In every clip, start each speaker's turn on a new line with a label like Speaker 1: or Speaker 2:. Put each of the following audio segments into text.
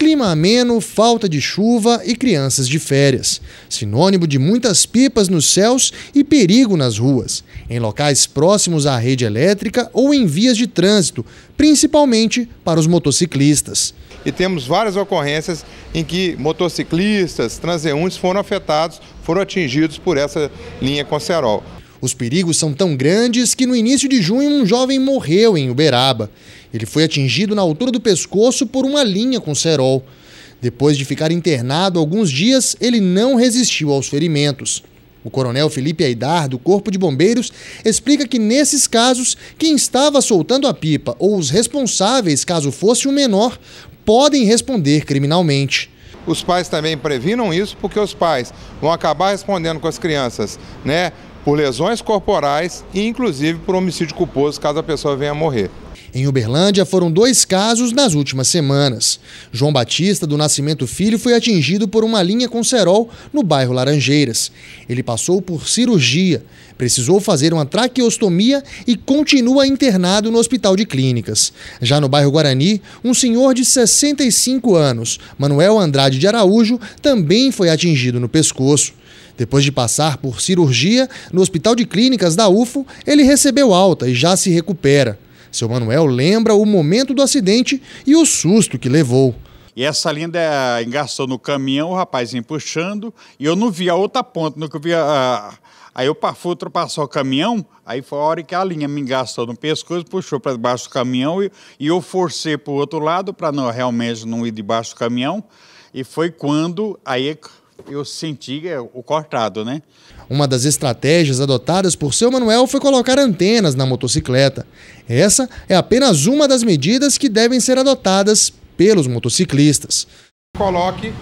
Speaker 1: clima ameno, falta de chuva e crianças de férias. Sinônimo de muitas pipas nos céus e perigo nas ruas, em locais próximos à rede elétrica ou em vias de trânsito, principalmente para os motociclistas.
Speaker 2: E temos várias ocorrências em que motociclistas, transeuntes foram afetados, foram atingidos por essa linha com cerol.
Speaker 1: Os perigos são tão grandes que no início de junho um jovem morreu em Uberaba. Ele foi atingido na altura do pescoço por uma linha com cerol. Depois de ficar internado alguns dias, ele não resistiu aos ferimentos. O coronel Felipe Aidar, do Corpo de Bombeiros, explica que nesses casos, quem estava soltando a pipa ou os responsáveis, caso fosse o menor, podem responder criminalmente.
Speaker 2: Os pais também previnam isso, porque os pais vão acabar respondendo com as crianças, né? Por lesões corporais e inclusive por homicídio culposo caso a pessoa venha a morrer.
Speaker 1: Em Uberlândia foram dois casos nas últimas semanas. João Batista do Nascimento Filho foi atingido por uma linha com cerol no bairro Laranjeiras. Ele passou por cirurgia, precisou fazer uma traqueostomia e continua internado no Hospital de Clínicas. Já no bairro Guarani, um senhor de 65 anos, Manuel Andrade de Araújo, também foi atingido no pescoço. Depois de passar por cirurgia no Hospital de Clínicas da UFO, ele recebeu alta e já se recupera. Seu Manuel lembra o momento do acidente e o susto que levou.
Speaker 3: E essa linha engastou no caminhão, o rapazinho puxando, e eu não vi a outra ponta, eu vi a... Aí eu fui ultrapassar o caminhão, aí foi a hora que a linha me engastou no pescoço, puxou para debaixo do caminhão e, e eu forcei para o outro lado para não realmente não ir debaixo do caminhão. E foi quando aí eu senti é, o cortado, né?
Speaker 1: Uma das estratégias adotadas por seu Manuel foi colocar antenas na motocicleta. Essa é apenas uma das medidas que devem ser adotadas pelos motociclistas.
Speaker 2: Coloque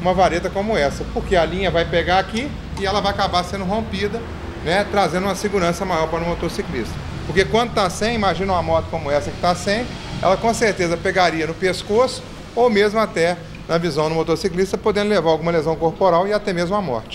Speaker 2: uma vareta como essa, porque a linha vai pegar aqui e ela vai acabar sendo rompida, né, trazendo uma segurança maior para o motociclista. Porque quando está sem, imagina uma moto como essa que está sem, ela com certeza pegaria no pescoço ou mesmo até na visão do motociclista, podendo levar alguma lesão corporal e até mesmo a morte.